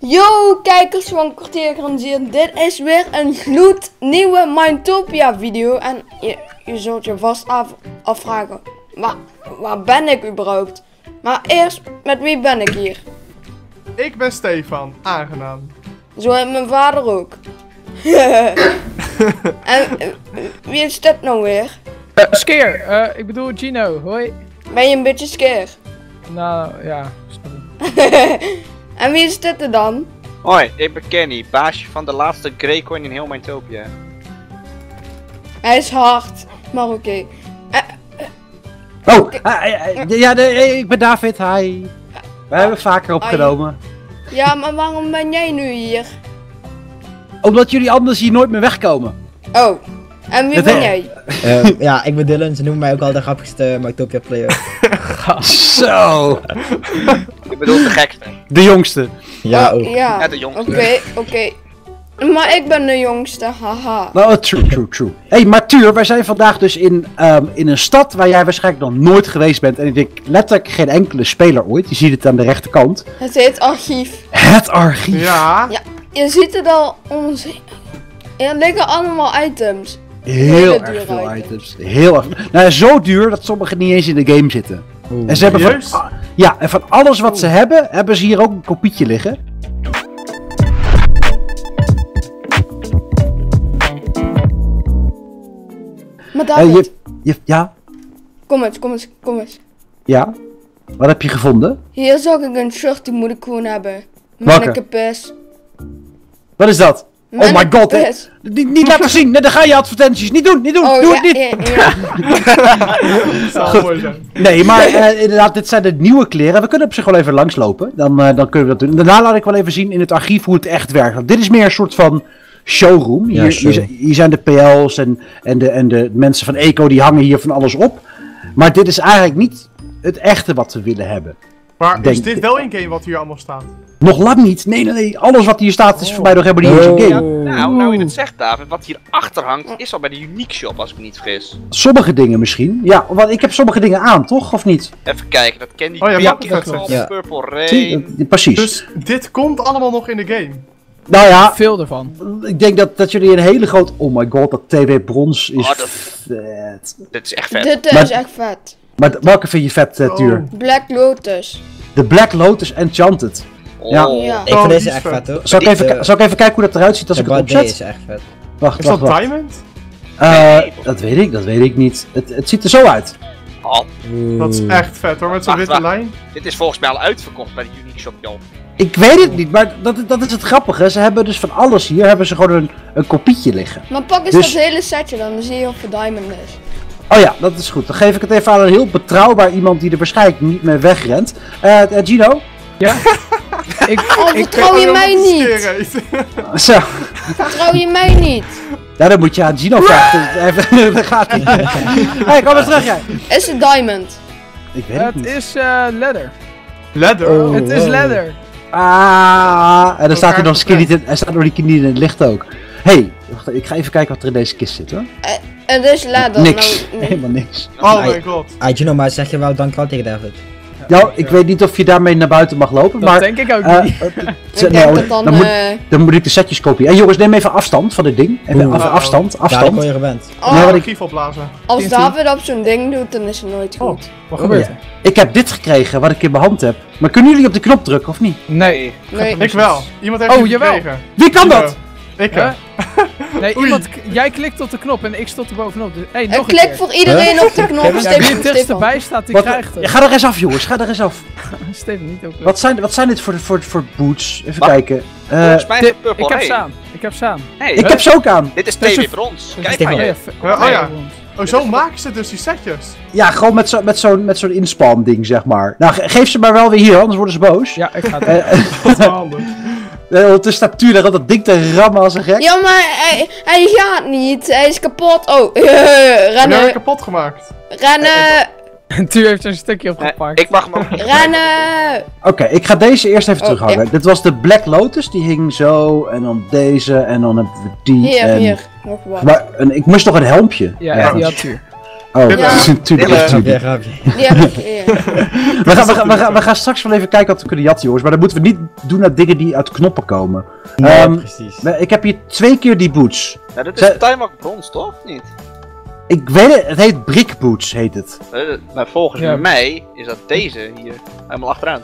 Yo, kijkers van Kwartier Grandier. Dit is weer een gloednieuwe Mindtopia video. En je, je zult je vast af, afvragen, waar, waar ben ik überhaupt? Maar eerst, met wie ben ik hier? Ik ben Stefan, aangenaam. Zo heet mijn vader ook. en eh, wie is dit nou weer? Eh, Skeer, eh, ik bedoel Gino, hoi. Ben je een beetje skeer? Nou, ja. sorry. en wie is dit er dan? Hoi, ik ben Kenny, baasje van de laatste Greycoin in heel Mindtopia. Hij is hard, maar oké. Oh, eh, eh, ja, nee, eh, ik ben David, hi. We hebben vaker opgenomen. Ja, maar waarom ben jij nu hier? Omdat jullie anders hier nooit meer wegkomen. Oh, en wie ben jij? Ehm, ja, ik ben Dylan. Ze noemen mij ook al de grappigste Mytopia player. Zo, Ik bedoel de gekste. de jongste. Ja, Oh, ook. Ja, Ja, de jongste. Oké, oké. Maar ik ben de jongste, haha. Nou, true, true, true. Hé, hey, maar Tuur, wij zijn vandaag dus in, ehm, in een stad waar jij waarschijnlijk nog nooit geweest bent. En ik denk letterlijk geen enkele speler ooit. Je ziet het aan de rechterkant. Het heet archief. Het archief. Ja, Je ziet het al om ons heen. Er liggen allemaal items. Heel Hele erg dure veel items. items. Heel erg. Nou, zo duur dat sommige niet eens in de game zitten. Oeh. En ze hebben van, ah, ja, en van alles wat ze hebben, hebben ze hier ook een kopietje liggen. Maar Eh, David, je, je, ja, kom eens, kom eens, kom eens. ja. Wat heb je gevonden? Hier zag ik een shirt, die moet ik gewoon hebben. Mannekepis. Wat is dat? Oh my god, hè? Niet, niet laten zien, nee, dan ga je advertenties. Niet doen, niet doen, Oh doe ja, het niet. ja, ja. zijn. Nee, maar eh, inderdaad, dit zijn de nieuwe kleren. We kunnen op zich wel even langslopen. Dan, eh, dan kunnen we dat doen. Daarna laat ik wel even zien in het archief hoe het echt werkt. Want dit is meer een soort van showroom. Hier, hier, zijn- hier zijn de PL's en, en, de, en de mensen van Eco die hangen hier van alles op. Maar dit is eigenlijk niet het echte wat we willen hebben. Maar Denk- is dit wel in game wat hier allemaal staat? Nog lang niet. Nee, nee, nee. Alles wat hier staat is voor mij nog helemaal niet eens in game. Oh. Nou, nou je het zegt David, wat hier achter hangt is al bij de Unique Shop als ik me niet vergis. Sommige dingen misschien. Ja, want ik heb sommige dingen aan, toch? Of niet? Even kijken, dat Candy Oh ja, Purple. Ja. Purple Zie, Rain. eh, precies. Dus dit komt allemaal nog in de game. nou ja, Veel ervan. ik denk dat, dat jullie een hele grote... Oh my god, dat TV brons is Oh, dat- vet. Dit is echt vet. Dit Maar- is echt vet. Maar welke vind je vet, Tuur? Oh. Black Lotus. De Black Lotus Enchanted. Oh. Ja. Ja. Ik Oh, vind deze is echt vet. hoor. Zal ik, even, zal ik even kijken hoe dat eruit ziet als de ik het opzet? is echt vet. Wacht, Is wacht, dat wacht. Diamond? Eh, dat weet ik, dat weet ik niet. Het, het ziet er zo uit. Oh, Dat is echt vet hoor, met zo'n witte wacht. lijn. dit is volgens mij al uitverkocht bij de Unique Shop, joh. Ik weet het niet, maar dat, dat is het grappige. Ze hebben dus van alles hier, hebben ze gewoon een, een kopietje liggen. Maar pak eens Dus- dat hele setje dan, dan zie je of het diamond is. Oh ja, dat is goed. Dan geef ik het even aan een heel betrouwbaar iemand die er waarschijnlijk niet meer wegrent. Eh, Gino? Ik, Oh, ik, vertrouw je mij niet? niet? Zo. Vertrouw je mij niet? Ja, dan moet je aan Gino vragen. Even, dan gaat hij. hey, kom eens terug, jij. Is het diamond? Ik weet het het niet. is eh leather. Leather. Oh. Het is leather. Ah, en dan staat hij nog skinny in, hij staat nog die niet in het licht ook. hey, wacht, ik ga even kijken wat er in deze kist zit hoor. Het is leather. niks, Nou, nee. helemaal niks. Oh my god. Ah, Gino, maar zeg je wel dankjewel tegen David. Nou, ik weet niet of je daarmee naar buiten mag lopen, Dat maar... denk ik ook eh, niet. eh, Ik nou, dan, dan, moet, eh, dan moet ik de setjes kopiëren. En jongens, neem even afstand van dit ding. Even, even afstand, Ja, afstand. kon je gewend. oh, Nou, wat ik- Archief opblazen. als. David op zo'n ding doet, dan is het nooit Oh. goed. Wat gebeurt ja. er? Ik heb dit gekregen, wat ik in mijn hand heb. Maar kunnen jullie op de knop drukken of niet? Nee. Nee. Ik wel. Iemand heeft Oh, het jawel. gekregen. Wie kan dat? Ik hè. Nee, iemand, jij klikt op de knop en ik stond er bovenop. Dus, hey, nog En een klik keer. voor iedereen op de knop. Ja, Ja, wie Stefan, het dichtst Stefan. erbij staat, die Wat, krijgt het. Ja, ga er eens af jongens, ga er eens af. Steven niet ook. Wat zijn, wat zijn dit voor, voor, voor boots? Even Wat? kijken. Eh, Purple ik heb Rain. ze aan. Ik heb ze aan. Hey, ik heb ze ook aan. dit is TV Brons. Dat Kijk maar oh ja. rond. Oh, zo maken ze dus die setjes. Ja, gewoon met zo'n met zo'n met zo'n inspan ding, zeg maar. Nou, ge- geef ze maar wel weer hier, anders worden ze boos. Ja, ik ga het Eh, eh, eh, Ondertussen staat Tuur al dat ding te rammen als een gek. Ja, maar hij, hij gaat niet. Hij is kapot. Oh, Heb jij hem rennen, kapot gemaakt? rennen, En Tuur heeft er een stukje op Nee, gepakt. ik mag hem ook niet. rennen. Oké, ik ga deze eerst even Oh, terughangen. Dit was de Black Lotus, die hing zo. En dan deze, en dan hebben we die. Hier, en... hier. Nog wat. Maar een, ik moest nog een helmpje. Ja, ergens. die had Tuur. Oh, Ja. natuurlijk. Ja. natuurlijk. Ik hier. We gaan, we, gaan, we, gaan, we gaan straks wel even kijken wat we kunnen jatten, jongens. Maar dan moeten we niet doen naar dingen die uit knoppen komen. Nee, Ehm, precies. Ik heb hier twee keer die boots. Ja, dit Zij- is Timemark Brons, toch? Of Niet? Ik weet het, het heet brick boots, heet het. Eh, Maar volgens Ja. mij is dat deze hier. Helemaal achteraan.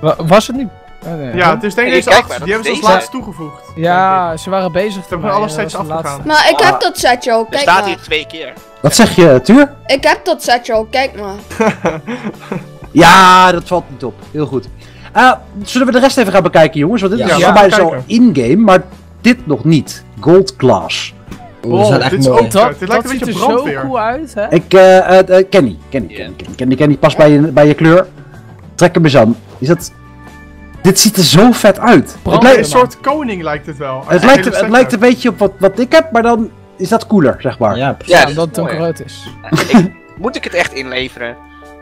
Wa- Was het niet? Oh, nee. Ja, het is denk ik deze achter. Die dat hebben ze is als deze. laatste toegevoegd. Ja, ze waren bezig. Ze hebben ermee, alle dat sets was de laatste. afgegaan. Maar ik Ah. heb dat setje al, Er kijk staat maar. hier twee keer. Wat zeg je, Tuur? Ik heb dat setje al, kijk maar. Ja, dat valt niet op. Heel goed. Eh, zullen we de rest even gaan bekijken, jongens? Want dit Ja. is voor mij dus al in-game, maar dit nog niet. Gold Glass. Oeh, dat is wel echt dit is mooi. ook- Dat, Dit lijkt dat een ziet er beetje zo brandweer. cool uit, hè? Ik, eh, eh, Kenny. Kenny, Kenny. Kenny, Kenny, Kenny, pas bij je, bij je kleur. Trek hem eens aan. Is dat... Dit ziet er zo vet uit. Het, lijkt- Een soort koning lijkt het wel. het, lijkt, het lijkt een beetje op wat, wat ik heb, maar dan is dat cooler, zeg maar. Ja, Ja, precies. Ja, Ja, dit dat is het donkerrood is. Ik- Moet ik het echt inleveren?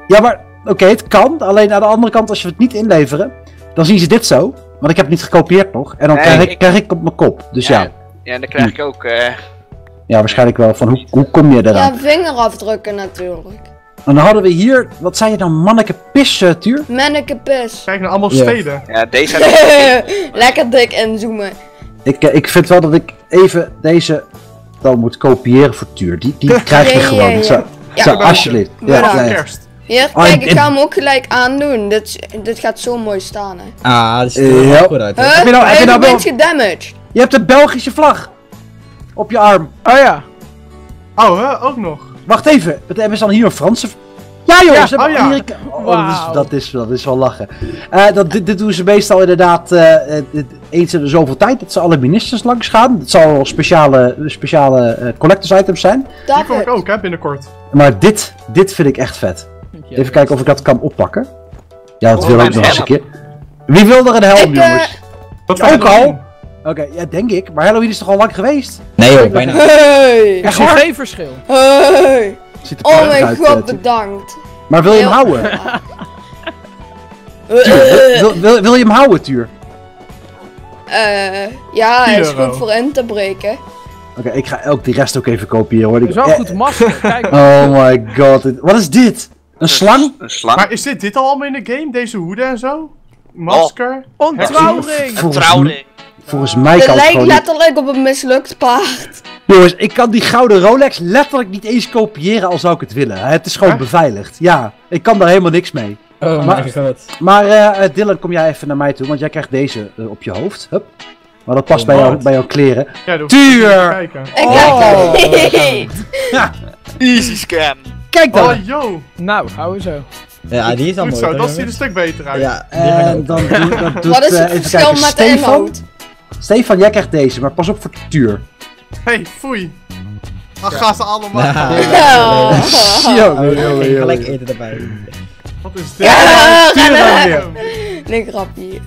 maar oké, het kan. Alleen aan de andere kant, als we het niet inleveren, dan zien ze dit zo. Want ik heb het niet gekopieerd nog. En dan Nee, krijg, ik, ik- krijg ik op mijn kop. Dus ja, ja, Ja, en dan krijg ik ook. eh waarschijnlijk wel van hoe, hoe kom je eraan? Ja, vingerafdrukken natuurlijk. En dan hadden we hier, wat zei je nou, manneke pis, eh, Tuur? Manneke pis. Kijk naar allemaal Ja. steden. ja, deze heb ik. Lekker dik inzoomen. Ik, eh, ik vind wel dat ik even deze dan moet kopiëren voor Tuur. Die, die krijg je Ja, ja, gewoon. ja. Zo, Ja, zo alsjeblieft. Ja, ja, ja. Kerst. Hier, Oh, kijk, ik ga hem ook gelijk aandoen. Dit, gaat zo mooi staan, hè. Ah, dat ziet er Ja. wel goed uit. Heb je nou- heb je nou gedamaged? Je hebt een Belgische vlag op je arm. Oh ja. Oh, hè? Ook nog. Wacht even, hebben ze dan hier een Franse... Ja jongens, Ja, ze hebben oh ja. Amerika- oh, dat, is, Wauw. dat, is, dat is wel lachen. Eh, dat, dit, dit doen ze meestal inderdaad eh, eh, eens in de zoveel tijd, dat ze alle ministers langs gaan. Het zal wel speciale, speciale eh, collectors items zijn. Die kom ik ook, hè, binnenkort. Maar dit, dit vind ik echt vet. Even kijken of ik dat kan oppakken. Ja, dat Oh, wil ik nog eens een keer. Wie wil er een helm, Ik, jongens? Wat Ook al? Oké, ja, denk ik. Maar Halloween is toch al lang geweest? Nee joh, bijna. Hey! Ik zie geen verschil. Hey! Ziet er Oh mijn uit, god, eh, bedankt. Maar wil je hem houden? Eh, Tuur, wil, wil, wil je hem houden, Tuur? eh, ja, hij is goed voor in te breken. Oké, ik ga ook die rest ook even kopiëren hoor. Het Ik, is wel eh, goed masker. Kijk. Oh my god. Wat is dit? Een slang? Een slang. Maar is dit, dit al allemaal in de game? Deze hoeden en zo? Masker? Ontrouwing. Een Volgens, mij Het kan het lijkt gewoon niet. letterlijk op een mislukt paard. Jongens, ik kan die gouden Rolex letterlijk niet eens kopiëren al zou ik het willen. Het is gewoon beveiligd. Ja, ik kan daar helemaal niks mee. Oh Maar- my god. Maar eh, eh, Dylan, kom jij even naar mij toe, want jij krijgt deze eh, op je hoofd. Hup. Maar dat past Oh, bij, jou, bij jouw kleren. Ja, doe Tuur! Ik Oh. kijk Ja, Easy scam. kijk dan! Oh, yo. Nou, hou zo. Ja, die is al Goed mooi. zo, dat ziet er een stuk beter uit. Ja, En dan, doe, dan doet, Wat is het verschil kijken, met de Stefan. Stefan, jij krijgt deze, maar pas op voor Tuur. Hey, foei. Ach, gaan ze allemaal. Ja. Ja. Yo, Oh, gelijk eten erbij. Wat is dit? Ja, Tuur dan weer. Nee, grapje.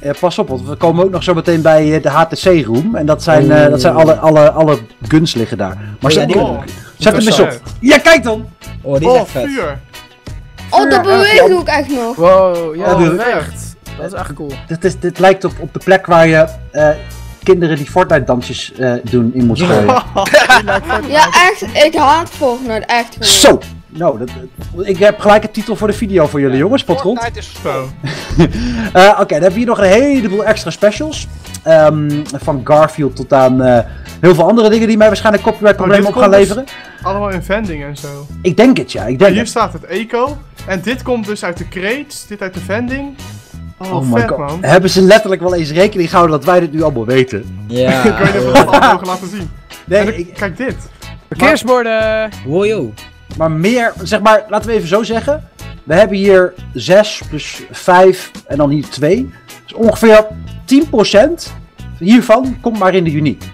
Ja, pas op, want we komen ook nog zo meteen bij eh, de HTC-room. En dat zijn, eh, dat zijn alle, alle, alle guns liggen daar. Maar Oh, ja, zet, die hem- Oh, zet hem eens op. Ja, kijk dan! Oh, die is oh echt vet. vuur. Oh, dat beweegt ook echt nog. Wow, ja, Oh, dat dit- werkt. Dat is echt cool. Dit, is, dit lijkt op, op de plek waar je eh, kinderen die Fortnite-dansjes eh, doen in moet gooien. Ja, echt. Ik haat Fortnite echt gewoon. Zo! Nou, dat, ik heb gelijk een titel voor de video voor jullie jongens, Potrond. Fortnite is Zo. Eh, Oké, dan hebben we hier nog een heleboel extra specials. Ehm, van Garfield tot aan eh, heel veel andere dingen die mij waarschijnlijk copyright problemen Oh, op dit gaan dus- leveren. Allemaal in vending en zo. Ik denk het, ja. Ik denk Hier het. staat het eco. En dit komt dus uit de crates, dit uit de vending. Oh, Oh my vet god. man. Hebben ze letterlijk wel eens rekening gehouden dat wij dit nu allemaal weten? Ja. ik weet niet of we dat allemaal mogen laten zien. En Nee, dan- ik- kijk dit. Verkeersborden. Wow, yo. maar meer, zeg maar, laten we even zo zeggen. We hebben hier 6 plus 5 en dan hier 2. Dus ongeveer 10% hiervan komt maar in de uniek.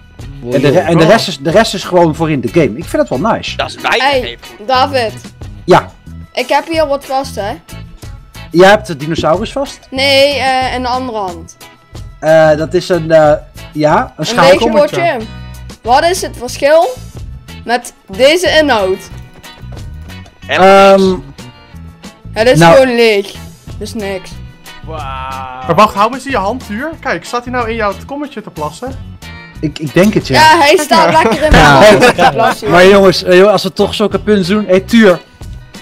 Wow, En, de, en de, rest is, de rest is gewoon voor in de game. Ik vind het wel nice. Dat is weinig Hey, even goed. David. Ja, Ik heb hier wat vast, hè? Jij hebt de dinosaurus vast. Nee, eh, in de andere hand. Eh, dat is een, eh, ja, een En schaal. weet je kommetje. wat is het verschil met deze inhoud? En Ehm, Het is Nou. gewoon leeg. Dus niks. Maar Wauw. wacht, hou eens in je hand, Tuur. Kijk, staat hij nou in jouw kommetje te plassen? Ik, ik denk het, ja. Ja, hij staat lekker in Ja. mijn plasje. Maar jongens, eh, joh, als we toch zulke punten doen. Hé, hey, Tuur,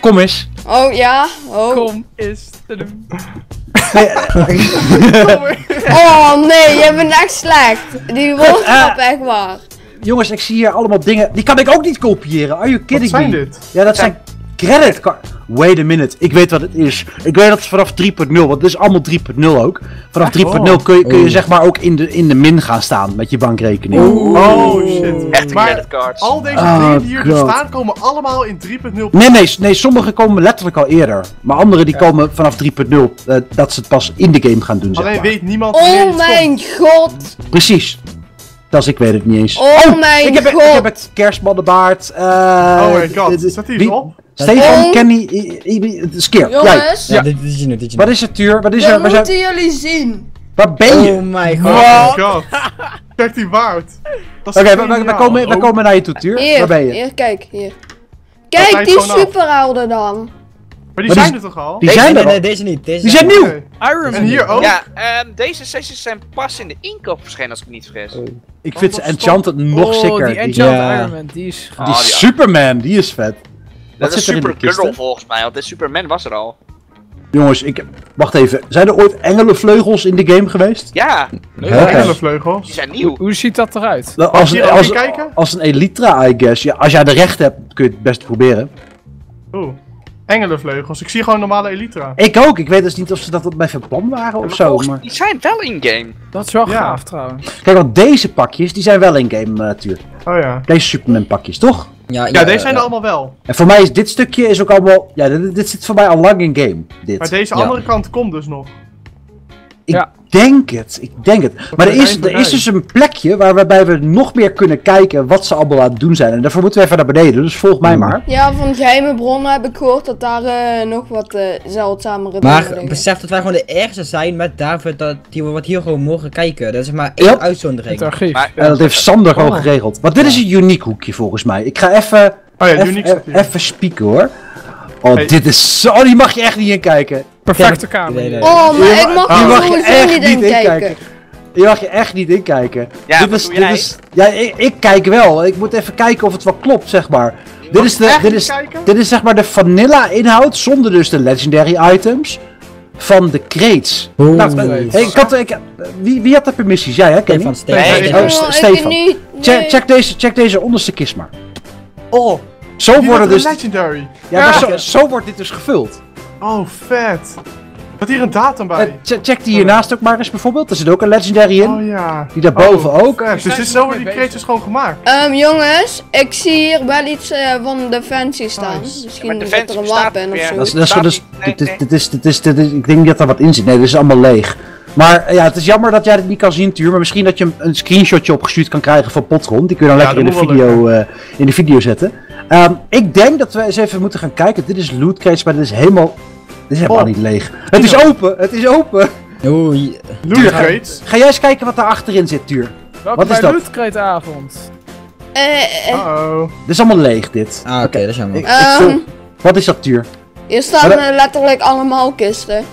kom eens. Oh ja, oh. Kom is te doen. Oh nee, je bent echt slecht. Die woordgrap echt waar. jongens, ik zie hier allemaal dingen. Die kan ik ook niet kopiëren. Are you Wat kidding zijn me? dit? Ja, dat zijn creditcard. Wait a minute, ik weet wat het is. Ik weet dat het vanaf 3.0, want het is allemaal 3.0 ook. Vanaf 3.0 kun je, kun je Oh. zeg maar ook in de, in de min gaan staan met je bankrekening. Oh shit. Echte Maar creditcards. al deze Oh, dingen die hier God. staan komen allemaal in 3.0. Nee, nee, nee, sommige komen letterlijk al eerder. Maar andere die komen vanaf 3.0, eh, dat ze het pas in de game gaan doen, zeg Alleen maar. weet niemand Oh mijn komt. god. Precies. Dat is, ik weet het niet eens. Oh mijn ik heb, god. ik heb het kerstmannenbaard. eh Oh my god, staat hier op? Stefan, Oh. Kenny, Skeer, jij. Jongens, Ja, dit, dit is je nu, dit is je Wat is het, Tuur? Wat is dat er? Waar, zijn, moeten jullie zien. waar ben je? Oh my god. Oh my god. Kijk die waard. Dat is Oké, we, komen, we Oh, komen naar je toe, Tuur. Hier, Waar ben je? hier, kijk, hier. Kijk, die superhelden dan. Maar die Maar zijn die- er toch al? Die Deze- zijn nee, er nee, deze niet. Deze Die zijn nieuw. Iron Man. En hier ook? Ja, ehm, deze sessies zijn pas in de inkoop verschenen als ik me niet vergis. Ik vind ze Oh, wat Enchanted nog oh, sicker. die Die, Enchanted Ja. Iron Man, die is die Oh, die- Superman, die is vet. Dat is er Supergirl volgens mij, want de Superman was er al. Jongens, ik... Wacht even. Zijn er ooit engelenvleugels in de game geweest? Ja, Oké. Engelenvleugels. die zijn nieuw. Hoe ziet dat eruit? Nou, Als, een- als, als een Elytra, I guess. Ja, als jij de recht hebt, kun je het best proberen. Oeh. Engelenvleugels. Ik zie gewoon normale Elytra. Ik ook. Ik weet dus niet of ze dat bij van plan waren of Maar zo. Maar... Die zijn wel in-game. Dat is wel Ja. gaaf trouwens. Kijk, want deze pakjes, die zijn wel in-game, eh Tuur. Oh ja. Deze Superman pakjes, toch? Ja, Ja, deze zijn er allemaal wel. En voor mij is dit stukje is ook allemaal... Ja, dit, dit zit voor mij al lang in game. Dit. Maar deze Ja. andere kant komt dus nog. Ik Ja. Denk het, ik denk het. Maar er is, er is dus een plekje waar, waarbij we nog meer kunnen kijken wat ze allemaal aan het doen zijn. En daarvoor moeten we even naar beneden, dus volg mij maar. Ja, van geheime bronnen heb ik gehoord dat daar eh, nog wat eh zeldzamere dingen Maar besef dat wij gewoon de ergste zijn met David dat die we wat hier gewoon mogen kijken. Dat is maar één uitzondering. Het archief. Maar- En dat heeft Sander gewoon Oh. geregeld. Want dit is een uniek hoekje volgens mij. Ik ga even, Oh ja, even, even spieken hoor. Oh, Hey. dit is zo... Die mag je echt niet in kijken. Perfecte kamer. Nee, nee. Oh, maar ik mag er mag je sowieso echt niet in kijken. Hier mag je echt niet in kijken. Ja, dit dit ja, ik, ik kijk wel. Ik moet even kijken of het wel klopt, zeg maar. Dit is, de, dit, is, dit is zeg maar de vanilla inhoud zonder dus de legendary items van de crates. Oeh. Nou, eh, hey, ik had, ik, wie, wie had de permissies? Jij hè, Kenny? Stefan, Stefan. Oh, Oh, niet. Check, nee. check, deze, check deze onderste kist maar. Oh, Zo, die worden dus, een legendary. ja, maar zo, zo wordt dit dus gevuld. Oh, vet. Wat hier een datum Eh, bij. che- check die hiernaast ook maar eens bijvoorbeeld. Er zit ook een legendary in. Oh ja. Die daarboven Oh, ook. vet. Dus dit is zo worden die crates gewoon gemaakt. Ehm, jongens, ik zie hier wel iets eh, van Defensie staan. Nice. Misschien Maar zit Defensie er een wapen of zo. Dat is, dat is, dat is, dit, is, nee. dit, is, dit, is, dit is- ik denk niet dat er wat in zit. Nee, dit is allemaal leeg. Maar eh, ja, het is jammer dat jij dit niet kan zien, Tuur. Maar misschien dat je een, een screenshotje opgestuurd kan krijgen van Potron. Die kun je dan Ja, lekker in de, video, eh, in de video zetten. Ehm, ik denk dat we eens even moeten gaan kijken. Dit is loot crates, maar dit is helemaal, dit is helemaal Oh. niet leeg. Het is open, het is open. Crates. Ga jij eens kijken wat daar achterin zit, Tuur. Welkom Wat is bij dat? Lootkreetavond. Eh, eh, Uh-oh. Dit is allemaal leeg, dit. Ah, oké, dat is jammer. Voel- Wat is dat, Tuur? hier staan eh, letterlijk allemaal kisten.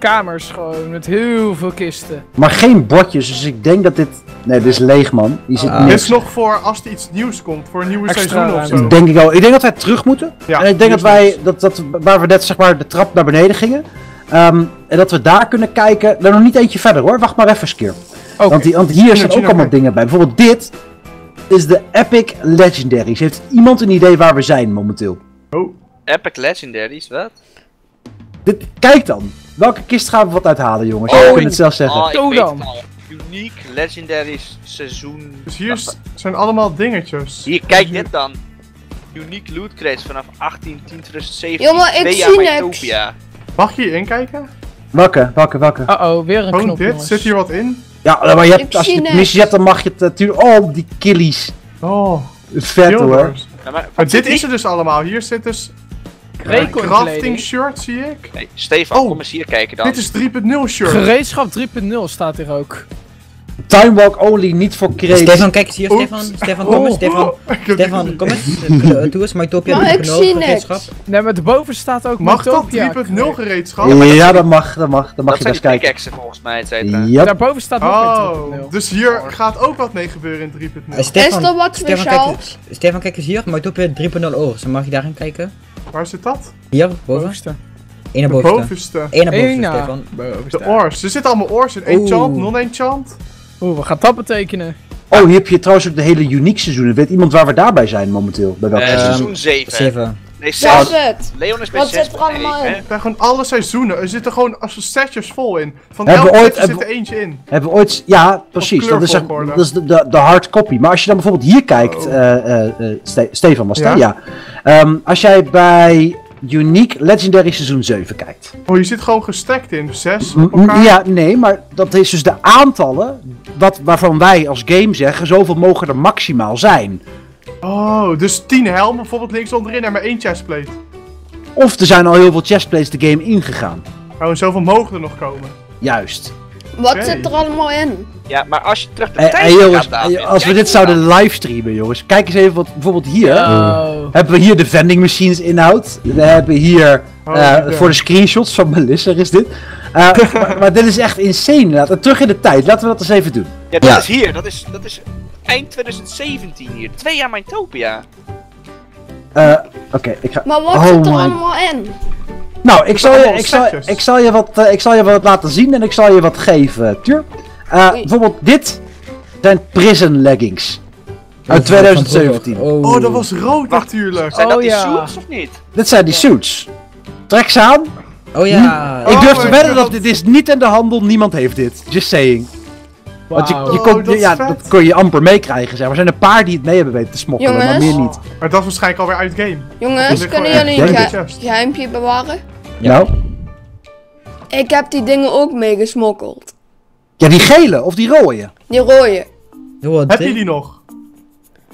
Kamers gewoon, met heel veel kisten. Maar geen bordjes, dus ik denk dat dit... Nee, dit is leeg, man. Hier zit Ah. Dit niks. is nog voor als er iets nieuws komt. Voor een nieuwe Extra seizoen of zo. Denk ik wel. Ik denk dat wij terug moeten. Ja, en ik denk dat wij, dat, dat, waar we net zeg maar de trap naar beneden gingen. ehm, en dat we daar kunnen kijken. Nou, nog niet eentje verder hoor. Wacht maar even eens een keer. Oké. Want, die, want hier staan ook allemaal dingen bij. Bijvoorbeeld dit is de Epic Legendaries. Heeft iemand een idee waar we zijn momenteel? Oh. Epic Legendaries, wat? Dit, kijk dan. Welke kist gaan we wat uithalen jongens? Oh, Je kunt het zelf zeggen. Oh, ik dan. Unique Legendaries seizoen. Dus hier zijn allemaal dingetjes. Hier, kijk dit dan. Unique loot crates vanaf 18, 10, 2017. Ja, maar ik zie niks. Mag je hier inkijken? Welke? Welke? Welke? Uh-oh, weer een Gewoon knop dit? jongens. Zit hier wat in? Ja, maar je hebt, Ik als je niks. missies hebt, dan mag je het natuurlijk... Oh, die killies. Oh. Vet hoor. Gilders. Ja, maar, Maar wat dit is er dus allemaal. Hier zit dus Recon crafting kleding. shirt, zie ik. Nee, Stefan, Oh. kom eens hier kijken dan. Dit is 3.0 shirt. Gereedschap 3.0 staat hier ook. Time Walk Only, niet voor Kreet. Stefan, kijk eens hier, Oeps. Stefan. Stefan, kom eens. Stefan, Ik heb Stefan, kom eens. Eh, Doe eens, Mytopia Maar ik 3.0 zie niks. gereedschap. Nee, maar erboven staat ook Mag dat Mythopia. 3.0 gereedschap? Ja, dat mag, dat mag. Dan mag Dat je zijn eens kijken. pickaxen volgens mij, et cetera. Yep. Daarboven staat nog Oh, geen 2.0. dus hier gaat ook wat mee gebeuren in 3.0. Eh, Is Stefan, er wat Stefan, speciaals? kijk, eens- Stefan, kijk eens hier. Mytopia 3.0 oogst. Dan mag je daarin kijken. Waar zit dat? Hier, boven. Bovenste. Eén naar bovenste. bovenste. Eén naar bovenste, Eén na. Stefan. Bovenste. De oors. Er zitten allemaal oors in. Enchant, non-enchant. Oeh, wat gaat dat betekenen? Oh, hier heb je trouwens ook de hele unique seizoenen. Weet iemand waar we daarbij zijn momenteel? Bij welke Eh, seizoen? seizoen 7. 7. Nee, Zes 6. het. Leon is bij Wat 6. zit er allemaal in? Er zijn gewoon alle seizoenen. Er zitten gewoon als setjes vol in. Van Hebben elk we ooit- zit er eentje in. Hebben we ooit... Ja, precies. Dat is, dat is de, de, de hard copy. Maar als je dan bijvoorbeeld hier kijkt... Oh. eh, eh, eh, Ste- Stefan was? Ja. Ja. Ehm, als jij bij Unique Legendary seizoen 7 kijkt. Oh, je zit gewoon gestekt in. Zes op elkaar. Ja, nee, maar dat is dus de aantallen... Wat, waarvan wij als game zeggen... Zoveel mogen er maximaal zijn. Oh, dus 10 helmen bijvoorbeeld links onderin en maar één chestplate. Of er zijn al heel veel chestplates de game ingegaan. Oh, en zoveel mogen er nog komen. Juist. Wat zit er allemaal in? Ja, maar als je terug de En, tijd jongens, gaat, David, eh, als we dit zouden livestreamen, jongens. Kijk eens even wat bijvoorbeeld hier. Oh. Hebben we hier de vending machines inhoud. We hebben hier, Oh, eh, voor de screenshots van Melissa is dit. Eh, maar, maar dit is echt insane inderdaad. En terug in de tijd, laten we dat eens even doen. Ja, dat Ja. is hier. Dat is, dat is eind 2017 hier. Twee jaar Mytopia. Eh, Oké, ik ga... Maar wat Oh zit er my- allemaal in? Nou, ik zal, je, ik, zal, ik, zal je wat, eh, ik zal je wat laten zien en ik zal je wat geven, Tuur. Eh, bijvoorbeeld dit zijn prison leggings. Uit Van vroeger. 2017. Oh, dat was rood Wacht. natuurlijk. Zijn Oh, dat die ja. suits of niet? Dit zijn die suits. Trek ze aan. Oh ja. ik Oh durf te my wedden dat dit is niet in de handel. Niemand heeft dit. Just saying. Want je, je Oh, kon, dat is ja, dat kon je amper meekrijgen. Zeg. maar. Er zijn een paar die het mee hebben weten te smokkelen, maar meer niet. Maar dat is waarschijnlijk alweer uit game. Jongens, Dat kunnen jullie een ge- geheimpje bewaren? Ja. Nou? Ik heb die dingen ook meegesmokkeld. Ja, die gele of die rode. Die rode. Wat Heb je die nog?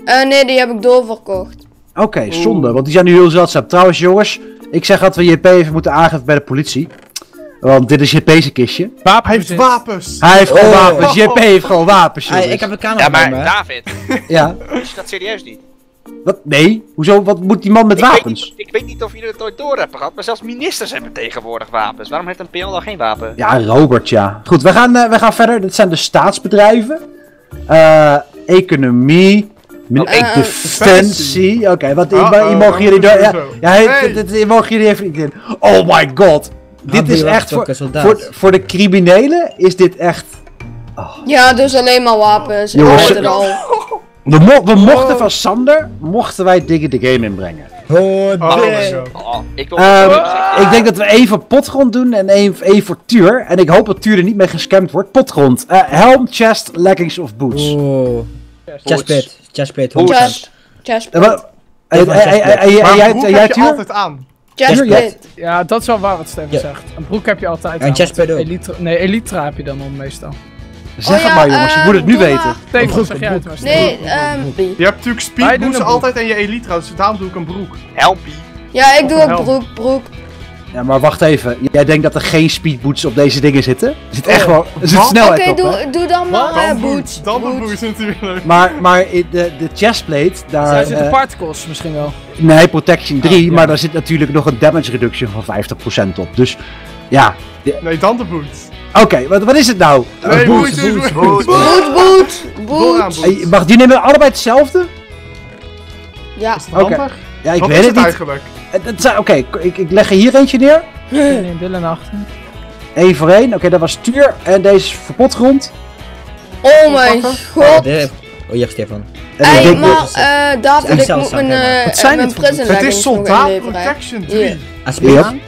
Eh nee, die heb ik doorverkocht. Oké, zonde, want die zijn nu heel zeldzaam. Trouwens, jongens, ik zeg dat we JP even moeten aangeven bij de politie. Want dit is JP's kistje. Hij heeft wapens. Hij heeft gewoon Oh. wapens. JP heeft gewoon wapens, Hey, ik heb een camera Ja, maar me. David, Ja, is dat serieus niet? wat? Nee? Hoezo? Wat moet die man met Ik weet, wapens? niet, ik weet niet of jullie het ooit door hebben gehad, maar zelfs ministers hebben tegenwoordig wapens. Waarom heeft een PL dan geen wapen? Ja, Robert, ja. Goed, we gaan, eh, we gaan verder. Dit zijn de staatsbedrijven. Eh, economie. min- Eh, defensie. Oké, wat Uh-oh, hier mogen dan jullie door. moeten Ja, ja hier mogen jullie even in. Oh my god. Dit is echt voor, voor, voor de criminelen is dit echt. Ja, dus alleen maar wapens. Ik Jongens, weet het al. We, mo- we mochten Oh. van Sander, mochten wij dingen de game inbrengen. Oh, Oh. Oh, ik Ehm, zeggen, Ik denk dat we één voor potgrond doen en één, één voor Tuur. En ik hoop dat Tuur er niet mee gescamd wordt. Potgrond. Eh, helm, chest, leggings of boots. Oh. Chestplate. Chestplate. Boots. 100%. Chest. Chest. Eh, eh, eh, Maar jij- Tuur? altijd aan. Chestplate. Ja, dat is wel waar wat Steven Ja. zegt. Een broek heb je altijd En want ook. Elite, nee, Elytra heb je dan al meestal. Zeg Oh het ja, maar jongens, ik eh, moet het nu doe weten. Steven, broek, zeg jij het maar. Nee, ehm... Je hebt natuurlijk broek. altijd en je elite dus daarom doe ik een broek. helmpie. Ja, ik doe ook broek, broek. Ja, maar wacht even. Jij denkt dat er geen speedboots op deze dingen zitten? Er zit echt Oh, wel er zit snelheid Oké, op, hè? doe, doe dan maar eh, Dan boots. boots. Dan de Boots. boots natuurlijk. Maar, maar de, de chestplate, daar... Daar zitten eh, particles misschien wel. nee, protection 3, Oh, ja. maar daar zit natuurlijk nog een damage reduction van 50% op. Dus, ja. Nee, dan de boots. Oké, wat, wat is het nou? Nee, boots, boots, boots, boots. Boot, boot, Vooraan boot. boots. Wacht, die nemen allebei hetzelfde? Ja. Handig? Ja, ik Wat weet is het het niet. eigenlijk? Eh, Oké, ik, ik leg er hier eentje neer. Nee, Dylan achter. Eén voor één. Oké, dat was Tuur. En deze is voor potgrond. Oh mijn god. Dit- Oh, hier Stefan. En Hey, ik denk maar dat- eh David, ik moet mijn, eh, Wat zijn mijn prison Het is Soldaat. Protection Hier. 3. Aspeer. Yep. Nee,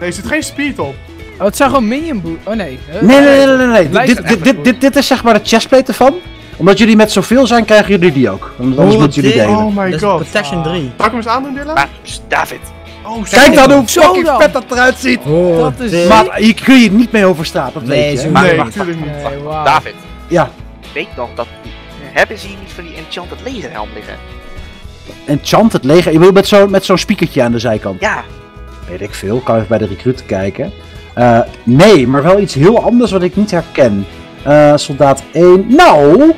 er zit geen speed op. Oh, het zijn gewoon minion boot. Oh nee. Nee, nee, nee, nee, nee. nee. Lijkt Dit, dit, dit, dit is zeg maar de chestplate ervan. Omdat jullie met zoveel zijn, krijgen jullie die ook. Want Anders moeten jullie delen. Oh my god. Protection 3. Zal ik hem eens aandoen, Dylan? Maar, pst, David. Oh, Kijk dan hoe Zo fucking dan. vet dat eruit ziet. Oh, Dat is dit. Maar hier kun je niet mee over straat, dat Nee, weet je. hè? zo- Maar Nee, wacht, natuurlijk niet. David. Ja. Weet nog dat... Hebben ze hier niet van die enchanted laserhelm liggen? Enchanted leger. Je wil met zo'n met zo'n speakertje aan de zijkant. Ja. Weet ik veel. Kan even bij de recruiter kijken. Eh, nee, maar wel iets heel anders wat ik niet herken. Eh, soldaat 1. Nou.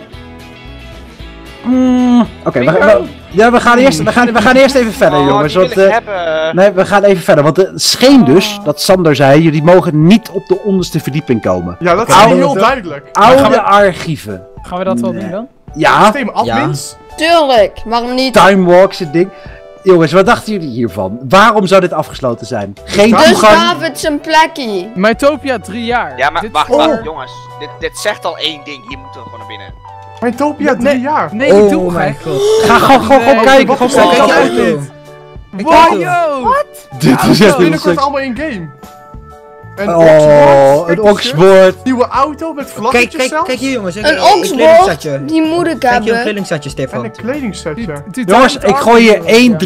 Mm, Oké, we, we- ja, we, gaan eerst, we, gaan, we gaan eerst even verder, Oh, jongens. Want, eh, nee, we gaan even verder. Want het scheen dus dat Sander zei: jullie mogen niet op de onderste verdieping komen. Ja, dat is Oude- heel duidelijk. Oude gaan we- archieven. Gaan we dat wel Nee. doen dan? Ja, Systeem admins. Tuurlijk, waarom niet? time walks en ding. Jongens, wat dachten jullie hiervan? Waarom zou dit afgesloten zijn? Geen Dus toegang. David zijn plekje. Mytopia drie jaar. Ja, maar Dit- wacht, Oh. wacht, jongens. Dit, dit zegt al één ding. Hier moeten we gewoon naar binnen. Mijn Topia, drie Nee. jaar. Nee, Oh doe mijn god. Ga gewoon, gewoon, gewoon Nee, kijken. wat Gewoon is. Ik Wow, yo! Dit is echt binnenkort allemaal in game. Een Oh, Oxford, een kijk Oxford. Nieuwe auto met Kijk, vlaggetjes kijk, zelfs. kijk hier jongens. Een een die moet ik Kijk hier een hebben. kledingsetje, En Stefan. een kledingsetje. Jongens, ik gooi hier Armor, 1 ja.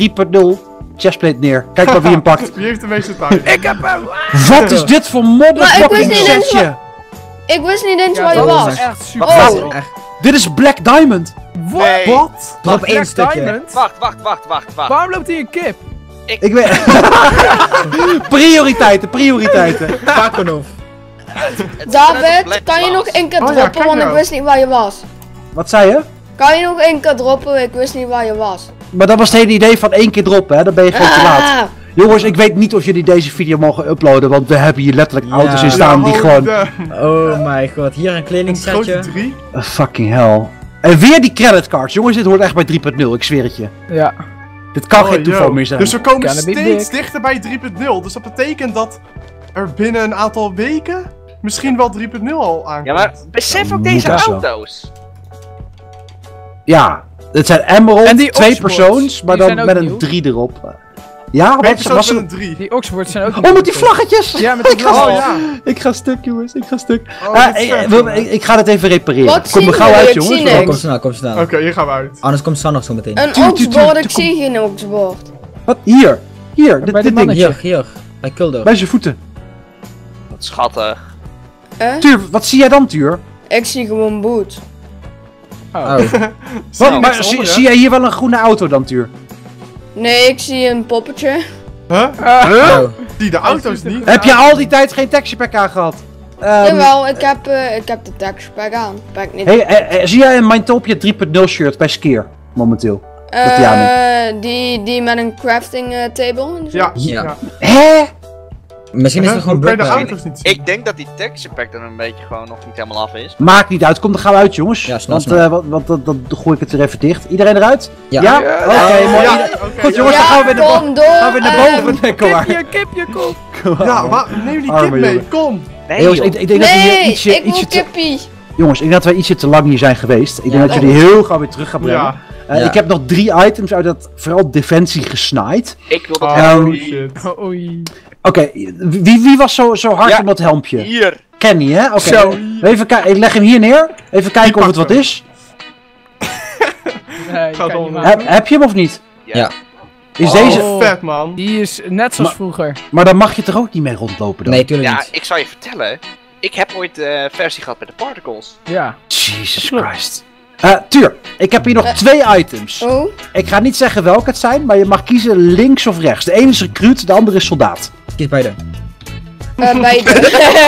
3.0 chestplate neer. Kijk maar wie hem pakt. Wie heeft de meeste tijd? Ik heb hem! Wat is dit voor Maar ik motherfucking wist niet eens setje? Ik wist niet eens Ja, waar je dat was. is echt super. Wat Oh. Echt. Dit is Black Diamond. Wat? Nee. Wat? Drop één Black stukje. Diamond? Wacht, wacht, wacht, wacht, wacht. Waarom loopt hier een kip? Ik weet... prioriteiten, prioriteiten. Pakonov. David, kan je nog één keer Oh ja, droppen, want ik nou. wist niet waar je was. Wat zei je? Kan je nog één keer droppen, ik wist niet waar je was. Maar dat was het hele idee van één keer droppen, hè? Dan ben je gewoon te laat. Ah, Jongens, ik weet niet of jullie deze video mogen uploaden, want we hebben hier letterlijk Ja. auto's in staan die gewoon... de- Oh mijn god. Hier een kledingsetje. Uh, fucking hell. En weer die creditcards. Jongens, dit hoort echt bij 3.0, ik zweer het je. Ja. Dit kan Oh, geen toeval yo. meer zijn. Dus we komen steeds big? dichter bij 3.0. Dus dat betekent dat er binnen een aantal weken misschien wel 3.0 al aankomt. Ja, maar besef ook deze auto's. Ja, het zijn Emerald, twee persoons, maar die dan met een nieuw. 3 erop. Ja, Twee wat was persoons met het? een 3. Die Oxfords zijn ook Oh, met die vlaggetjes! Ja, met die ik, ga, Oh ja. ik ga stuk, jongens, ik ga stuk. Oh, Ah, is ik, vet, wil- man. ik, ik ga het even repareren. Wat Kom er gauw uit, Ik jongens. Oh, kom snel, kom snel. Oké, hier gaan we uit. Anders komt San nog zo meteen. Een Oxboard, ik zie geen Oxboard. Wat? Hier, hier, dit, ding. Hier, hier. Bij Kulder. Bij zijn voeten. Wat schattig. Eh? Tuur, wat zie jij dan, Tuur? Ik zie gewoon boot. Oh. Wat, maar onder, zie, zie jij hier wel een groene auto dan, Tuur? Nee, ik zie een poppetje. Huh? Oh. Die de auto's niet. Heb je al die tijd geen texture pack aangehad? Ehm, Jawel, ik heb, eh, ik heb de texture pack aan. Pack niet. hey, eh, eh, zie jij een Mindtopia 3.0 shirt bij Skeer momenteel? Eh, die, die met een crafting table en zo. Ja. Ja. ja. Hè? Misschien is het gewoon niet zien? Ik denk dat die texture pack dan een beetje gewoon nog niet helemaal af is. Maakt niet uit, kom er gauw uit, jongens. Ja, want snel. eh, want, want dan, dan gooi ik het er even dicht. Iedereen eruit? Ja. Ja? Oké, mooi. Ja, Goed, ja. jongens, dan gaan we weer naar boven. kom door. Gaan we naar boven. Nee, kom maar. Kipje, kipje, kom! Kom maar. Ja, neem die Arme kip mee, jongen. kom! Nee, Jongens, ik, ik denk dat we hier Nee, ietsje, ik wil kippie. jongens, ik denk dat we ietsje te lang hier zijn geweest. Ik denk Ja, dat dat jullie heel gauw weer terug gaan brengen. Ja. Eh, Ja. Ik heb nog drie items uit dat vooral defensie gesnaaid. Ik wil dat Oh, helm. shit. Oh, oei. Oké, wie, wie was zo, zo hard Ja. om dat helmpje? Hier. Kenny, hè? Oké. Zo. Even kijken, ik leg hem hier neer. Even kijken of het wat hem. is. Nee, Heb, heb je hem of niet? Ja. Is Oh, deze... vet, man. Die is net zoals vroeger. Maar dan mag je toch ook niet mee rondlopen dan? Nee, tuurlijk Ja, niet. ik zal je vertellen. Ik heb ooit eh versie gehad met de particles. Ja. Jesus Christ. Eh, Tuur, ik heb hier nog Eh. twee items. Oh, Ik ga niet zeggen welke het zijn, maar je mag kiezen links of rechts. De ene is recruit, de andere is soldaat. Kies beide. eh, beide.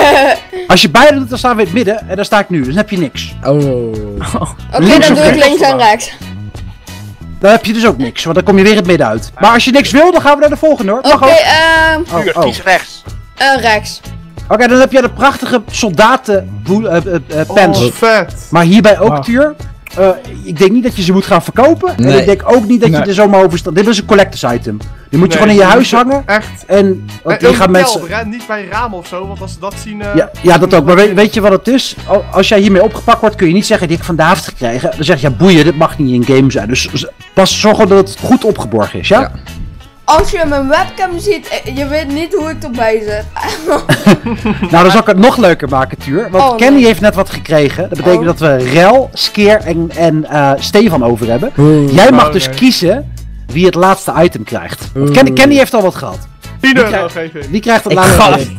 Als je beide doet, dan staan we in het midden en daar sta ik nu. Dus dan heb je niks. Oh. Oké, dan doe ik links en rechts. Dan heb je dus ook niks, want dan kom je weer het midden uit. Maar als je niks wil, dan gaan we naar de volgende hoor. Oké, ook. ehm, Oh, Puur, oh. kies rechts. eh, rechts. Oké, dan heb je de prachtige soldaten boel- eh, pants. Oh, vet. Maar hierbij ook, Ah. Tuur. eh, ik denk niet dat je ze moet gaan verkopen. En ik denk ook niet dat je er zomaar over staat. Dit is een collectors item. Die moet je Nee, gewoon in je huis hangen. Echt. En want die gaan mensen. kelder? Niet bij ramen of zo, want als ze dat zien... eh, Ja, ja, dat ook. Maar weet, weet je wat het is? Al- Als jij hiermee opgepakt wordt, kun je niet zeggen die heb ik van David gekregen. Dan zeg je, ja boeien, dit mag niet in game zijn. Dus pas zorg gewoon dat het goed opgeborgen is, ja? Ja. Als je mijn webcam ziet, eh, je weet niet hoe ik erbij zit. Nou, dan zal ik het nog leuker maken, Tuur. Want Oh, Kenny nee. heeft net wat gekregen. Dat betekent Oh. dat we Rel, Skeer en, en eh, Stefan over hebben. Oeh. Jij mag Oh, dus nee. kiezen wie het laatste item krijgt. Want. Kenny, Kenny heeft al wat gehad. 10 euro geef ik. Wie krijgt het Ik laatste ga item?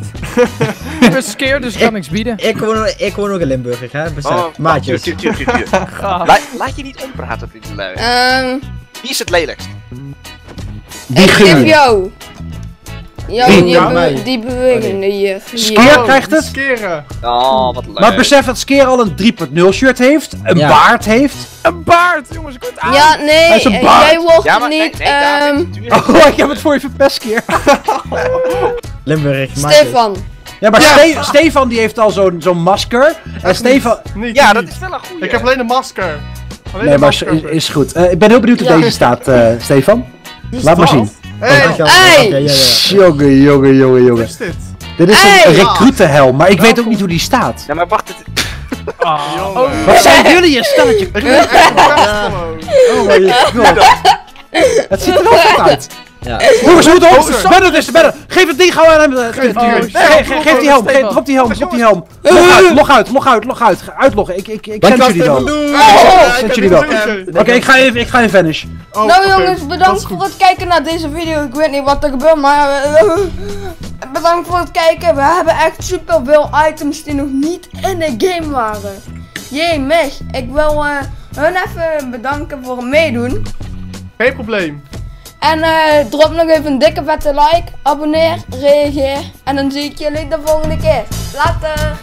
Ik ben scared, dus ik kan niks bieden. Ik woon, ik woon ook in Limburg, hè? Besef. Oh, Maatjes. Tuur, tuur, tuur, tuur, tuur. Ga. La- laat je niet ompraten, vrienden. Ehm, Wie is het lelijkst? Die ik geef jou. Ja, die, be- mij. die beweging hier. hier. Skeer Oh, krijgt het. Skeren. Oh, wat leuk. Maar besef dat Skeer al een 3.0 shirt heeft, een Ja. baard heeft. Een baard, jongens, ik word aan. Ja, nee, Hij is een eh, baard. jij wordt ja, maar nee, niet... nee, daar ehm, duur- Oh, ik heb het voor je verpest, Skeer. Limburg. Stefan. Ja, maar Ja. Ste- Stefan die heeft al zo'n zo'n masker. En Stefan... Niet, Ja, niet. dat is wel een goeie. Ik heb alleen een masker. Alleen Nee, een maar masker. is, is goed. Eh, ik ben heel benieuwd hoe Ja. deze staat, eh, Stefan. Laat maar zien. Hey. Hey! Ja, ja. Jongen, jongen, jongen, wat jongen. is dit? Dit is een Hey! recruitenhelm, maar ik weet ook niet hoe die staat. Ja, maar wacht, het... Jongen. Wat zijn jullie een stelletje? Ik ben echt verpest gewoon. Oh my god. Het ziet er wel goed uit. Ja. Jongens, we moeten op. Oh, Ben het is. Geef het ding gauw aan hem. eh, Geef, die- nee, oh, geef, geef, geef die helm. Geef, drop die helm. Drop die helm. Log uit, log uit, log uit, log uit. Uitloggen. Ik, ik, ik zend jullie wel. Ik zend jullie wel. Oké, ik ga even, ik ga in vanish. Oh, nou jongens, bedankt voor het kijken naar deze video. Ik weet niet wat er gebeurt, maar... eh, bedankt voor het kijken. We hebben echt super veel items die nog niet in de game waren. Jee, meg. Ik wil eh, hun even bedanken voor het meedoen. Geen probleem. En eh, drop nog even een dikke vette like, abonneer, reageer. En dan zie ik jullie de volgende keer. Later!